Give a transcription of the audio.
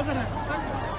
okay sir thank